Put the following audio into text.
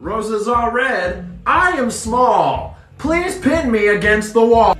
Roses are red. I am small. Please pin me against the wall.